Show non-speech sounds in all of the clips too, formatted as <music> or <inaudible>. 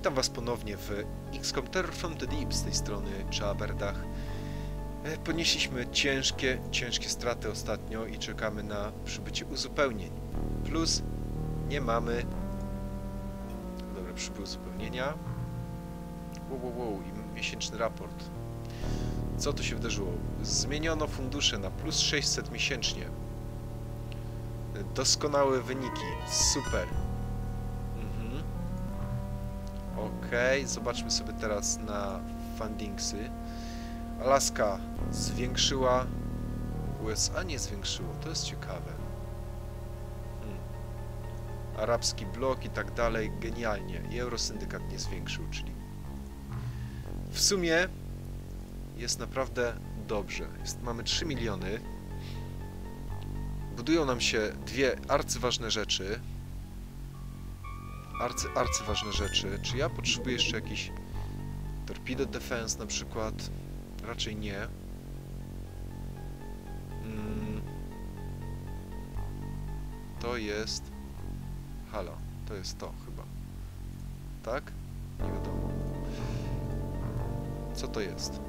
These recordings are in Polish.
Witam Was ponownie w XCOM Terror from the Deep z tej strony Chaberdach. E, Ponieśliśmy ciężkie, ciężkie straty ostatnio i czekamy na przybycie uzupełnień. Plus nie mamy... Dobra, przybył uzupełnienia. Wow, wow, wow, i miesięczny raport. Co tu się wydarzyło? Zmieniono fundusze na plus 600 miesięcznie. Doskonałe wyniki. Super. Okej, zobaczmy sobie teraz na fundingsy. Alaska zwiększyła, USA nie zwiększyło, to jest ciekawe. Hmm. Arabski blok i tak dalej, genialnie. I Eurosyndykat nie zwiększył, czyli w sumie jest naprawdę dobrze. Jest, mamy 3 miliony. Budują nam się dwie arcyważne rzeczy arcy, arcyważne rzeczy. Czy ja potrzebuję jeszcze jakiś torpedo defense na przykład? Raczej nie. Mm. To jest... Halo, to jest to chyba. Tak? Nie wiadomo. Co to jest?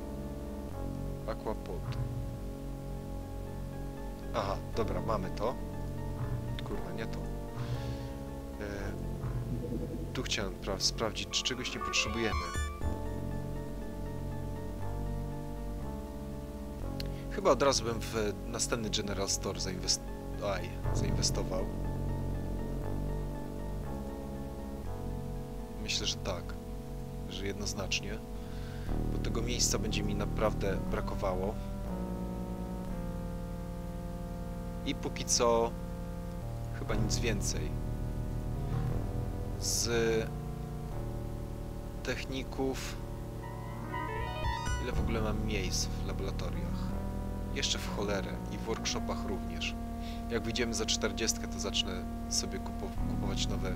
Aquapod. Aha, dobra, mamy to. Kurwa, nie to. E, tu chciałem pra- sprawdzić, czy czegoś nie potrzebujemy. Chyba od razu bym w następny General Store zainwest... Aj, zainwestował. Myślę, że tak. Że jednoznacznie. Bo tego miejsca będzie mi naprawdę brakowało. I póki co chyba nic więcej z techników. Ile w ogóle mam miejsc w laboratoriach? Jeszcze w cholerę i w workshopach również. Jak wyjdziemy za 40, to zacznę sobie kupo kupować nowe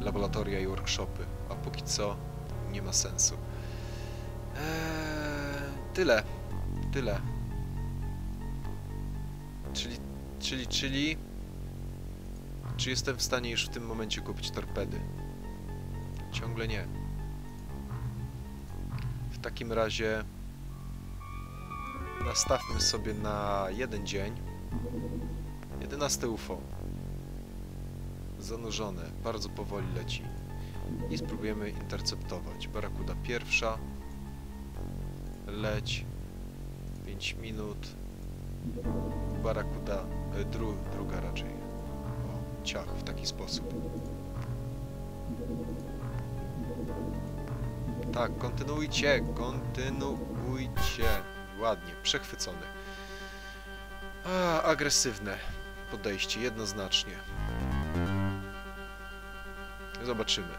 laboratoria i workshopy, a póki co nie ma sensu. Eee, tyle. Tyle. Czyli, czyli, czyli... Czy jestem w stanie już w tym momencie kupić torpedy? Ciągle nie. W takim razie nastawmy sobie na jeden dzień. 11 UFO. Zanurzone. Bardzo powoli leci. I spróbujemy interceptować. Barakuda pierwsza. Leć. 5 minut. Barakuda e, dru, druga raczej w taki sposób. Tak, kontynuujcie, kontynuujcie. Ładnie, przechwycony. A, agresywne podejście, jednoznacznie. Zobaczymy.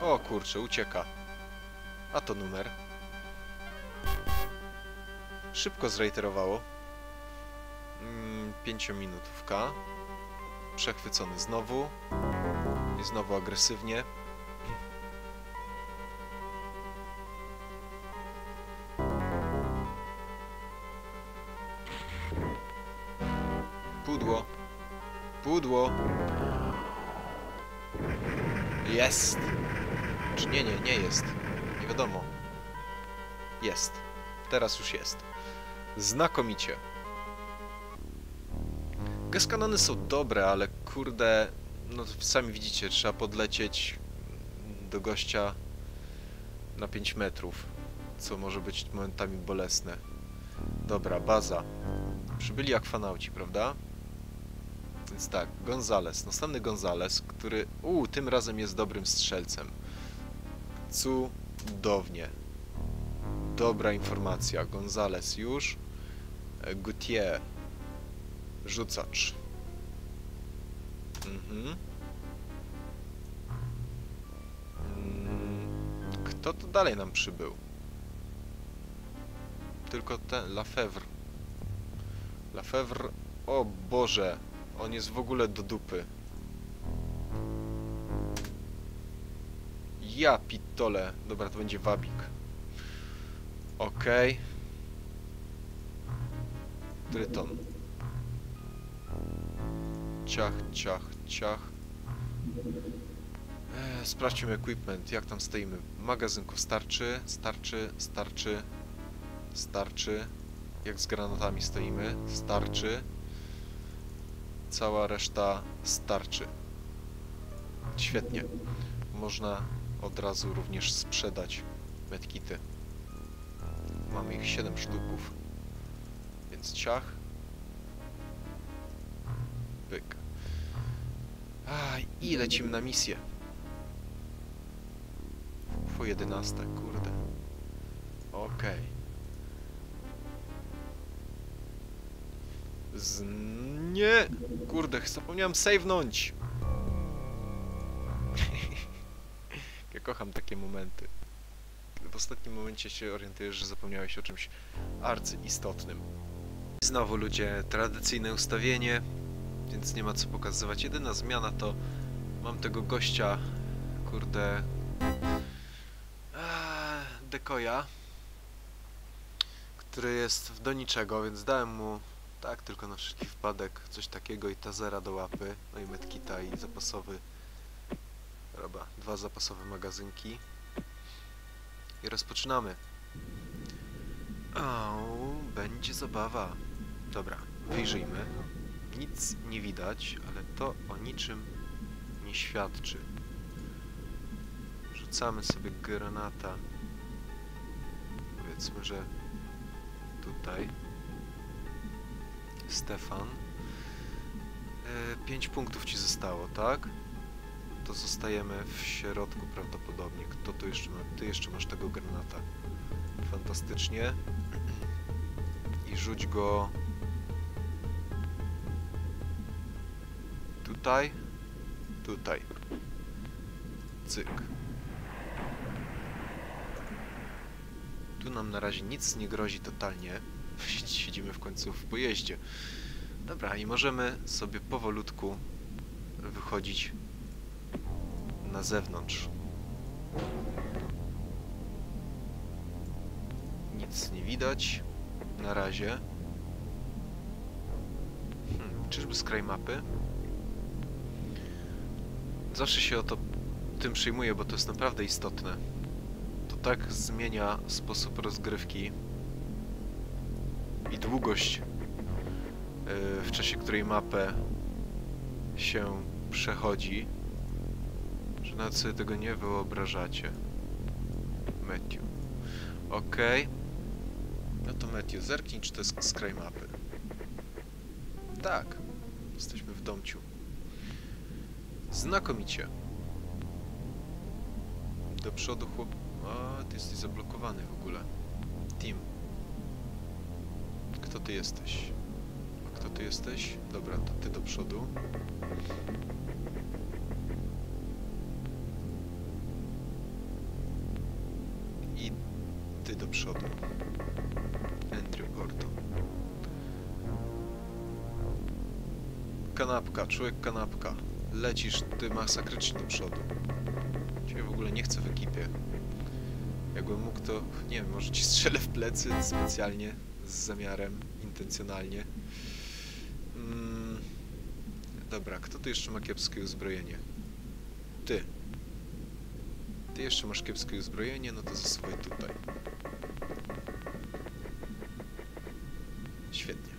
O kurczę, ucieka. A to numer. Szybko zreiterowało. Mm, 5 minutówka. Przechwycony znowu. I znowu agresywnie. Pudło. Pudło. Jest. Czy nie, nie, nie jest. Nie wiadomo. Jest. Teraz już jest. Znakomicie. Gaskanony są dobre, ale kurde, no sami widzicie, trzeba podlecieć do gościa na 5 metrów, co może być momentami bolesne. Dobra, baza. Przybyli akwanauci, prawda? Więc tak, Gonzales, następny Gonzales, który, uuu, tym razem jest dobrym strzelcem. Cudownie. Dobra informacja, Gonzales już. Gutier. Rzucacz. Mhm. Mm, Kto tu dalej nam przybył? Tylko ten, Lafevre. Lafevre... O Boże! On jest w ogóle do dupy. Ja pitole. Dobra, to będzie wabik. Okej. Okay. Tryton. ciach, ciach, ciach. E, sprawdźmy equipment, jak tam stoimy. Magazynków starczy, starczy, starczy, starczy. Jak z granatami stoimy, starczy. Cała reszta starczy. Świetnie. Można od razu również sprzedać medkity. Mamy ich 7 sztuków. Więc ciach. Pyk. A, i lecimy na misję. Po 11, kurde. Okej. Z... Nie! Kurde, zapomniałem save'nąć! <laughs> ja kocham takie momenty. W ostatnim momencie się orientujesz, że zapomniałeś o czymś arcyistotnym. Znowu ludzie, tradycyjne ustawienie, więc nie ma co pokazywać. Jedyna zmiana to mam tego gościa, kurde, eee, dekoja, który jest w do niczego, więc dałem mu tak tylko na wszelki wypadek coś takiego i tazera do łapy, no i medkita i zapasowy, roba, dwa zapasowe magazynki i rozpoczynamy. O, będzie zabawa. Dobra, wyjrzyjmy. Nic nie widać, ale to o niczym nie świadczy. Rzucamy sobie granata. Powiedzmy, że tutaj. Stefan. E, pięć punktów ci zostało, tak? To zostajemy w środku prawdopodobnie. Kto tu jeszcze ma? Ty jeszcze masz tego granata. Fantastycznie. <clears throat> I rzuć go Tutaj. Tutaj. Cyk. Tu nam na razie nic nie grozi totalnie. <laughs> Siedzimy w końcu w pojeździe. Dobra, i możemy sobie powolutku wychodzić na zewnątrz. Nic nie widać. Na razie. Hmm, czyżby skraj mapy? Zawsze się o to tym przejmuję, bo to jest naprawdę istotne. To tak zmienia sposób rozgrywki i długość, yy, w czasie której mapę się przechodzi, że nawet sobie tego nie wyobrażacie. Matthew. Ok. No to Matthew, zerknij, czy to jest skraj mapy. Tak. Jesteśmy w domciu. Znakomicie. Do przodu chłop... A, ty jesteś zablokowany w ogóle. Team. Kto ty jesteś? A kto ty jesteś? Dobra, to ty do przodu. I ty do przodu. Andrew Gordon. Kanapka, człowiek kanapka. Lecisz ty masakrycznie do przodu. Ciebie w ogóle nie chcę w ekipie. Jakbym mógł to, nie wiem, może ci strzelę w plecy specjalnie, z zamiarem, intencjonalnie. Mm, dobra, kto tu jeszcze ma kiepskie uzbrojenie? Ty. Ty jeszcze masz kiepskie uzbrojenie, no to zasuwaj tutaj. Świetnie.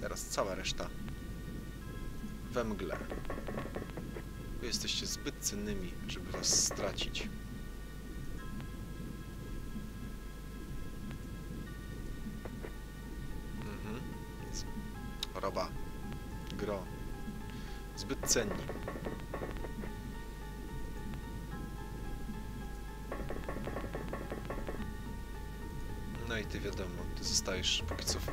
Teraz cała reszta we mgle. Jesteście zbyt cennymi, żeby was stracić. Mhm. Choroba. Gro. Zbyt cenni. No i ty wiadomo, ty zostajesz póki co w...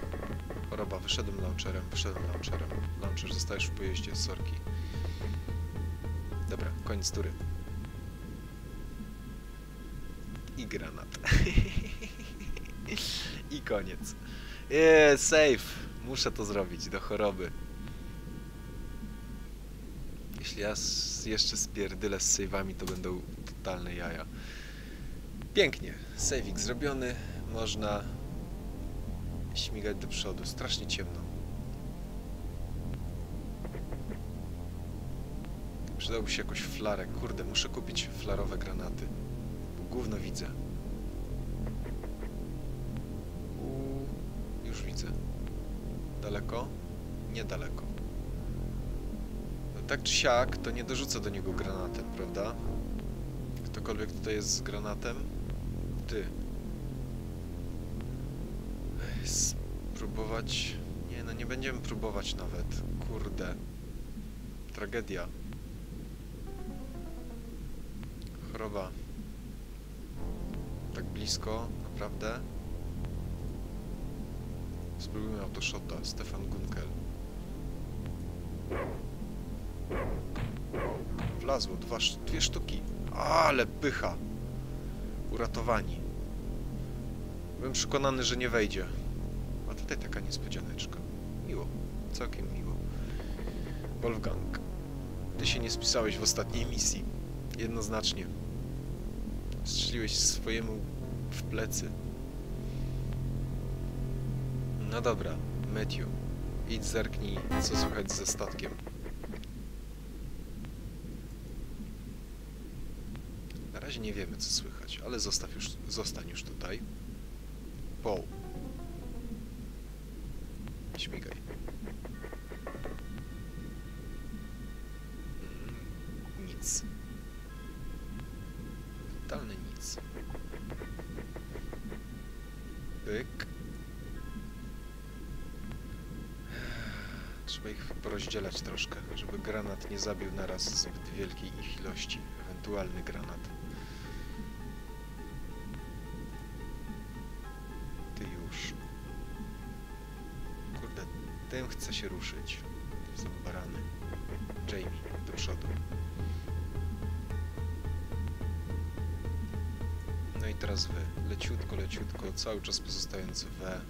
Choroba, wyszedłem launcherem, wyszedłem launcherem. Launcher, zostajesz w pojeździe, sorki. Dobra, koniec tury. I granat. <laughs> I koniec. Eee, safe. Muszę to zrobić do choroby. Jeśli ja jeszcze spierdylę z save'ami, to będą totalne jaja. Pięknie. Save'ik zrobiony. Można śmigać do przodu. Strasznie ciemno. Przydałby się jakoś flarę. Kurde, muszę kupić flarowe granaty. Bo gówno widzę. Uuu, już widzę. Daleko? Niedaleko. No, tak czy siak, to nie dorzucę do niego granatem, prawda? Ktokolwiek tutaj jest z granatem? Ty. Spróbować... Nie, no nie będziemy próbować nawet. Kurde. Tragedia. Choroba. Tak blisko, naprawdę. Spróbujmy autoshota. Stefan Gunkel. Wlazło. Dwa, dwie sztuki. Ale pycha. Uratowani. Byłem przekonany, że nie wejdzie. A tutaj taka niespodzianeczka. Miło. Całkiem miło. Wolfgang. Ty się nie spisałeś w ostatniej misji. Jednoznacznie. Strzeliłeś swojemu w plecy. No dobra, Matthew. Idź zerknij, co słychać ze statkiem. Na razie nie wiemy, co słychać, ale zostaw już, zostań już tutaj. Paul. Śmigaj. Mm, Nic. Totalne nic. Pyk. Trzeba ich porozdzielać troszkę, żeby granat nie zabił naraz zbyt wielkiej ich ilości. Ewentualny granat. Ty już. Kurde, tym chce się ruszyć. No i teraz wy. Leciutko, leciutko, cały czas pozostając we,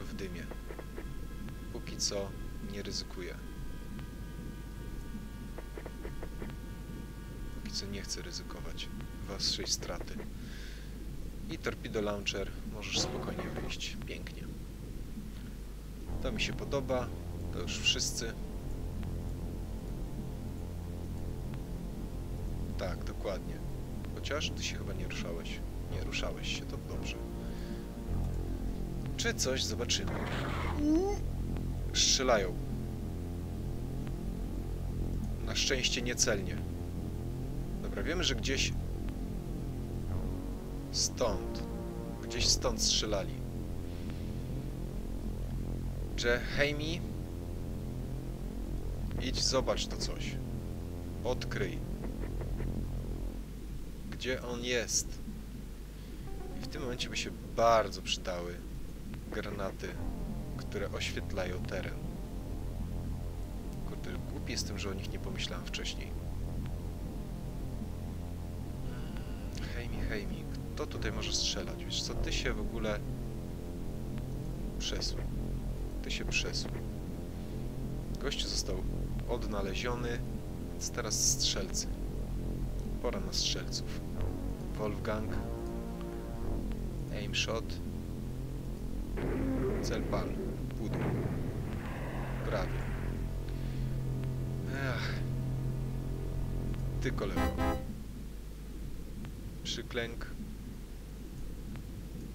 w dymie. Póki co nie ryzykuję. Póki co nie chcę ryzykować waszej straty. I torpedo launcher możesz spokojnie wyjść. Pięknie. To mi się podoba. To już wszyscy. Tak, dokładnie. Chociaż ty się chyba nie ruszałeś. Nie ruszałeś się, to dobrze. Czy coś zobaczymy? Strzelają. Na szczęście niecelnie. Dobra, wiemy, że gdzieś stąd, gdzieś stąd strzelali. Że Heimi, idź zobacz to coś. Odkryj. Gdzie on jest? Tym momencie by się bardzo przydały granaty, które oświetlają teren. Kurde, głupi jestem, że o nich nie pomyślałem wcześniej. Hejmi, hejmi, kto tutaj może strzelać? Wiesz co, ty się w ogóle przesuń. Ty się przesuń. Gościu został odnaleziony, więc teraz strzelcy. Pora na strzelców. Wolfgang. Aim shot. Cel pan. Pudło. Prawie. Ech. Ty kolego. Przyklęk.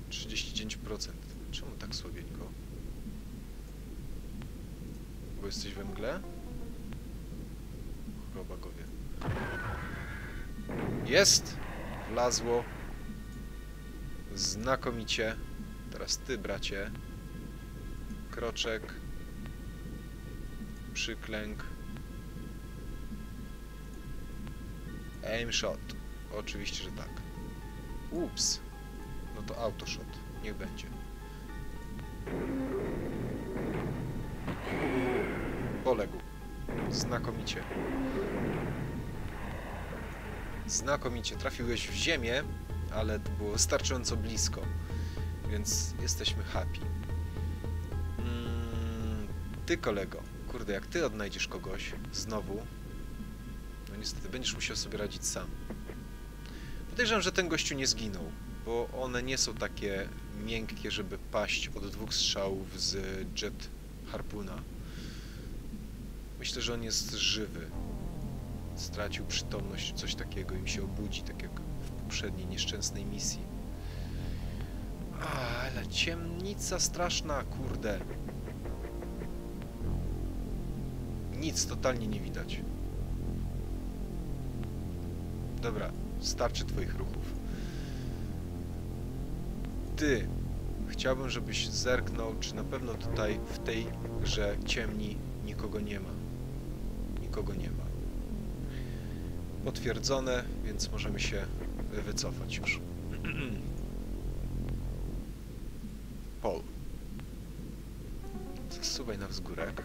39%. Czemu tak słabieńko? Bo jesteś we mgle? Chyba go wie. Jest! Wlazło. Znakomicie. Teraz ty, bracie. Kroczek. Przyklęk. Aim shot. Oczywiście, że tak. Ups. No to autoshot. Niech będzie. Poległ. Znakomicie. Znakomicie. Trafiłeś w ziemię, ale było wystarczająco blisko. Więc jesteśmy happy. Mm, ty kolego. Kurde, jak ty odnajdziesz kogoś znowu, no niestety będziesz musiał sobie radzić sam. Podejrzewam, że ten gościu nie zginął, bo one nie są takie miękkie, żeby paść od dwóch strzałów z jet harpuna. Myślę, że on jest żywy. stracił przytomność coś takiego i mi się obudzi, tak jak poprzedniej nieszczęsnej misji. Ale ciemnica straszna, kurde. Nic totalnie nie widać. Dobra, starczy twoich ruchów. Ty, chciałbym, żebyś zerknął, czy na pewno tutaj w tej grze ciemni nikogo nie ma. Nikogo nie ma. Potwierdzone, więc możemy się wycofać już. <clears throat> Paul. Zasuwaj na wzgórek.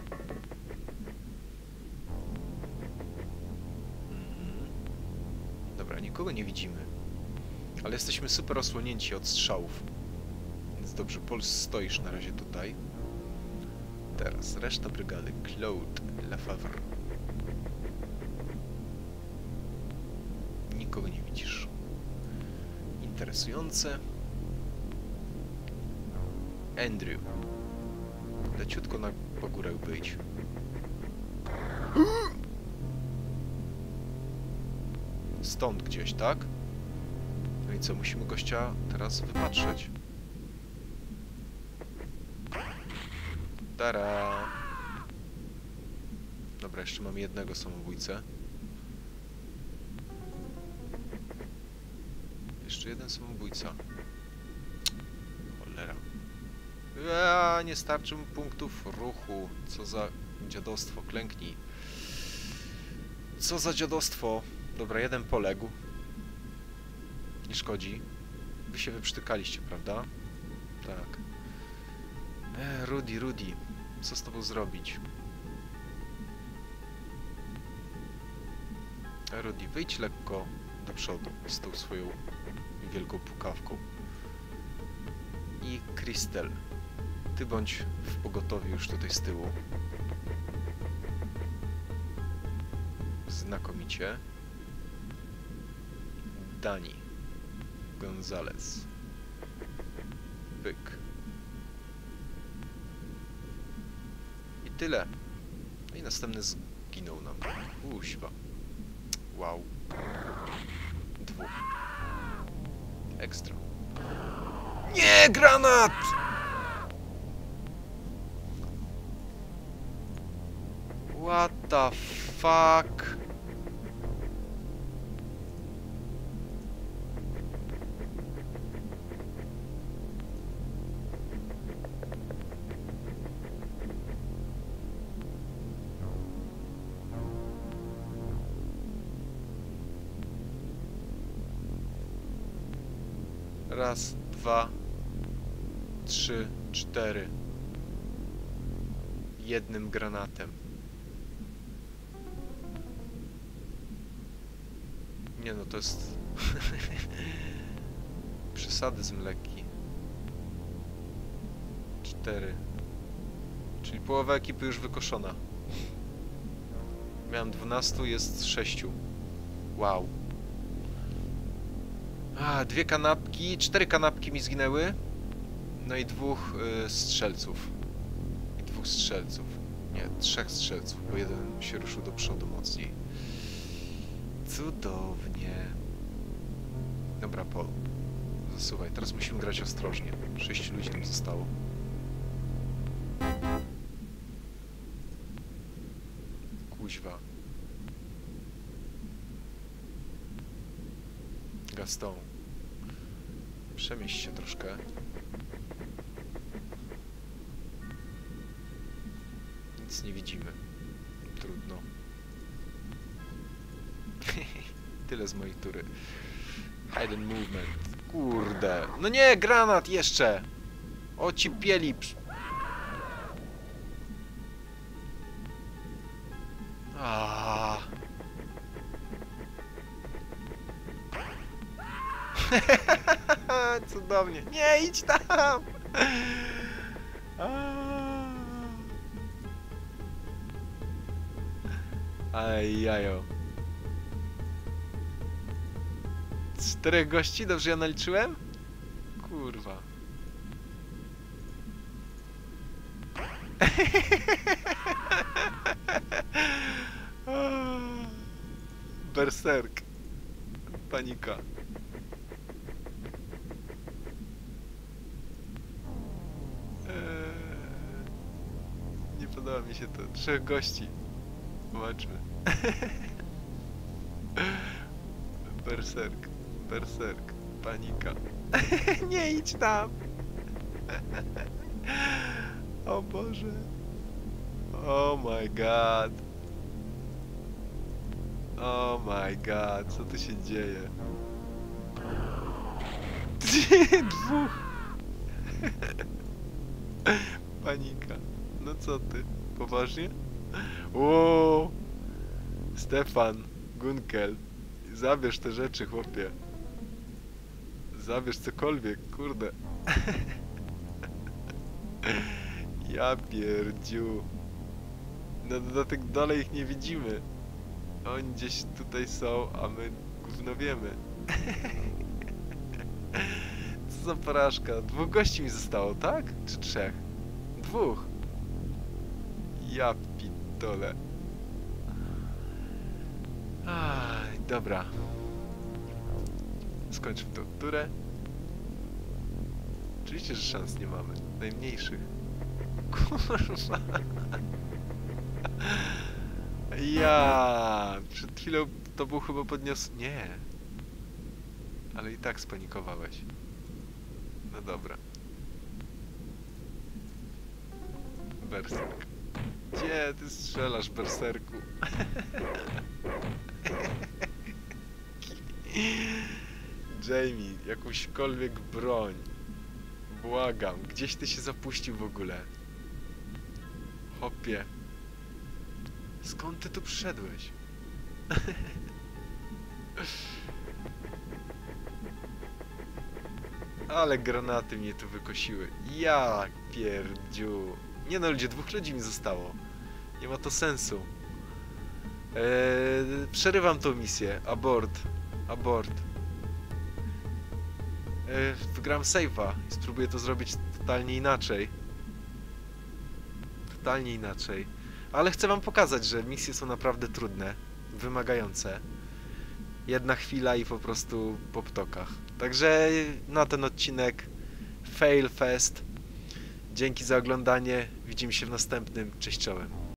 Dobra, nikogo nie widzimy. Ale jesteśmy super osłonięci od strzałów. Więc dobrze, Paul, stoisz na razie tutaj. Teraz reszta brygady. Claude Lefebvre. Interesujące. Andrew. Leciutko na pogórę być. Stąd gdzieś, tak? No i co, musimy gościa teraz wypatrzeć. Tara. Dobra, jeszcze mam jednego samobójcę. Jeszcze jeden samobójca. Cholera. A, nie starczy mu punktów ruchu. Co za dziadostwo. Klęknij. Co za dziadostwo. Dobra, jeden poległ. Nie szkodzi. Wy się wyprztykaliście, prawda? Tak. E, Rudy, Rudy. Co z tobą zrobić? E, Rudy, wyjdź lekko do przodu z tą swoją wielką pukawką. I Krystel, ty bądź w pogotowiu już tutaj z tyłu. Znakomicie. Dani. Gonzales. Pyk. I tyle. No i następny zginął nam. Uśwa. Wow. Dwóch. Ekstra. Nie, granat! What the fuck? Dwa, trzy, cztery. Jednym granatem. Nie no, to jest... <laughs> Przesadyzm lekki. Cztery. Czyli połowa ekipy już wykoszona. Miałem 12, jest 6. Wow. A, dwie kanapki, cztery kanapki mi zginęły. No i dwóch y, strzelców. I dwóch strzelców. Nie, trzech strzelców, bo jeden się ruszył do przodu mocniej. Cudownie. Dobra, Paul. Zasuwaj, teraz musimy grać ostrożnie. Sześciu ludzi nam zostało. Gaston. Przemieść się troszkę. Nic nie widzimy. Trudno. <laughs> Tyle z mojej tury. Hidden movement. Kurde. No nie, granat jeszcze! O ci pieli. Cudownie. Nie, idź tam! Aj, jajo. Czterech gości? Dobrze ja naliczyłem? Kurwa. <laughs> Berserk. Panika. Się to. Trzech gości. Zobaczmy. <laughs> Berserk. Berserk. Panika. <laughs> Nie idź tam. <laughs> O Boże. Oh my god. Oh my god, co tu się dzieje? Dwóch. Panika. No co ty? Poważnie? O! Stefan, Gunkel, zabierz te rzeczy, chłopie. Zabierz cokolwiek, kurde. <laughs> Ja pierdziu. Na dodatek dalej ich nie widzimy. Oni gdzieś tutaj są, a my gówno wiemy. <laughs> Co za porażka. Dwóch gości mi zostało, tak? Czy trzech? Dwóch. Ja pitole. Aj, dobra. Skończmy tą turę. Oczywiście, że szans nie mamy. Najmniejszych. Kurwa. Ja. Przed chwilą to był chyba podnios... Nie. Ale i tak spanikowałeś. No dobra. Berserk. Gdzie ty strzelasz, berserku? Jamie, jakąśkolwiek broń. Błagam, gdzieś ty się zapuścił w ogóle. Hopie. Skąd ty tu przyszedłeś? Ale granaty mnie tu wykosiły. Ja pierdziu. Nie no ludzie, dwóch ludzi mi zostało. Nie ma to sensu. Eee, przerywam tą misję. Abort. Abort. Eee, wygram save'a i spróbuję to zrobić totalnie inaczej. Totalnie inaczej. Ale chcę wam pokazać, że misje są naprawdę trudne, wymagające. Jedna chwila i po prostu po ptokach. Także na ten odcinek Fail Fest. Dzięki za oglądanie. Widzimy się w następnym. Cześć czołem.